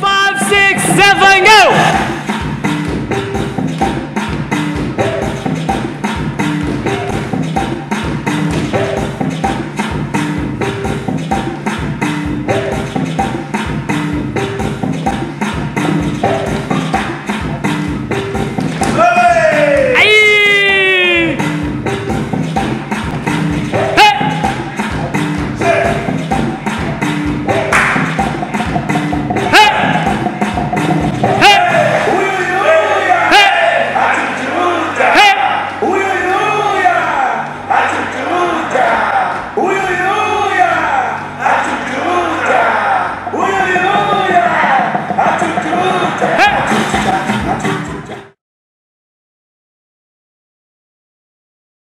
Five, six, seven, go!